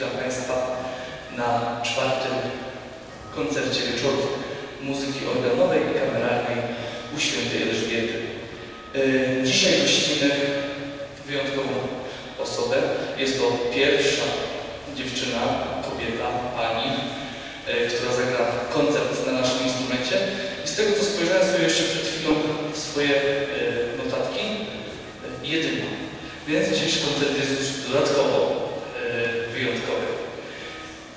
Witam Państwa na czwartym koncercie wieczorów muzyki organowej i kameralnej u świętej Elżbiety. Y, dzisiaj gościmy wyjątkową osobę. Jest to pierwsza dziewczyna, kobieta, pani, y, która zagra koncert na naszym instrumencie. I z tego co spojrzałem sobie jeszcze przed chwilą w swoje y, notatki, jedyna. Więc dzisiejszy koncert jest już dodatkowo wyjątkowy.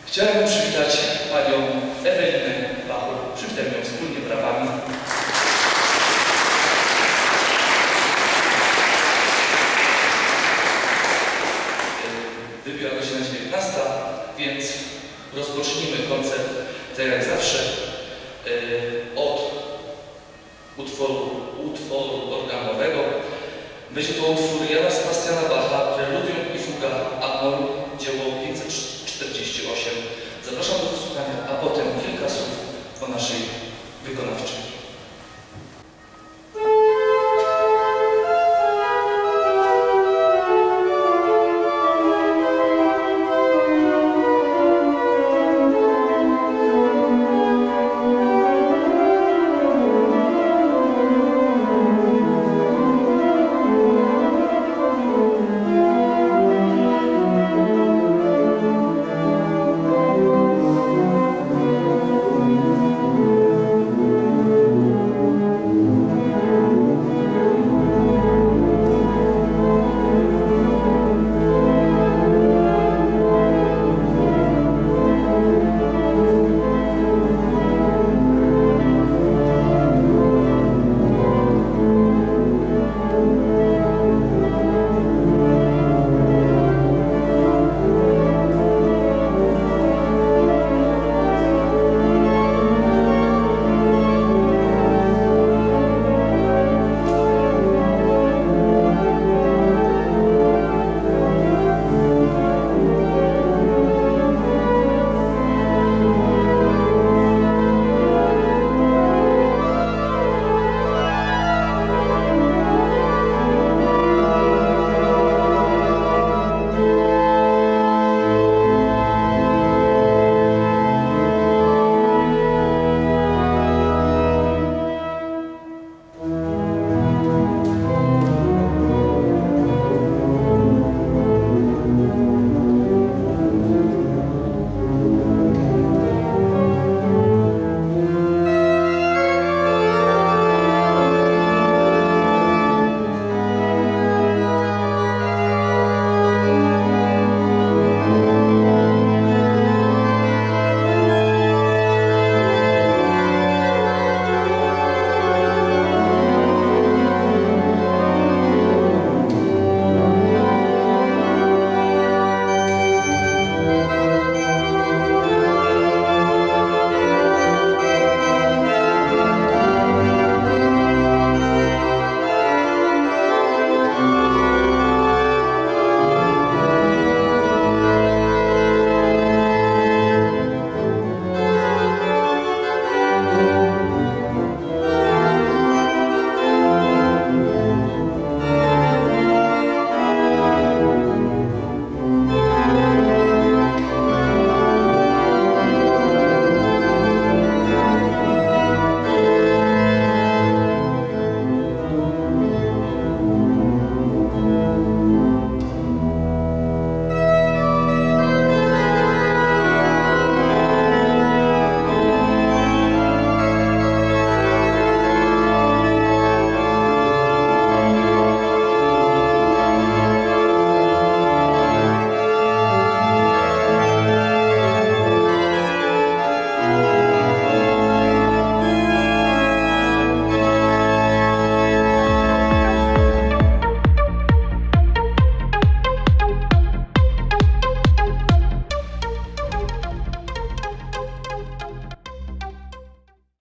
Chciałem przywitać panią Ewelinę Bachur. Przywitajmy ją wspólnie brawami. Wybiła godzina 19, więc rozpocznijmy koncert, tak jak zawsze, yy, od utworu, utworu organowego. Będzie to utwór Jana Sebastiana Bacha, Preludium i Fuga Amor, dzieło 548. Zapraszam do wysłuchania, a potem kilka słów o naszej wykonawczyni.